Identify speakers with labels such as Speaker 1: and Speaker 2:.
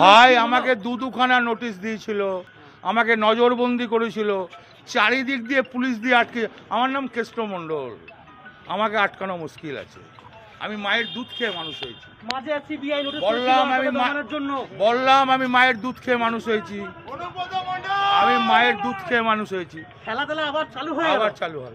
Speaker 1: ভাই আমাকে দু দুখানা নোটিশ দিয়েছিল আমাকে নজরবন্দি করেছিল চারিদিক দিয়ে পুলিশ দিয়ে আটকে আমার নাম কেষ্ট মণ্ডল। আমাকে আটকানো মুশকিল আছে। আমি মায়ের দুধ খেয়ে মানুষ হয়েছি। বললাম আমি বললাম আমি মায়ের দুধ খেয়ে মানুষ হয়েছি। আমি মায়ের দুধ খেয়ে মানুষ হয়েছি।
Speaker 2: খেলাধুলা আবার চালু হয়ে
Speaker 1: আবার চালু হবে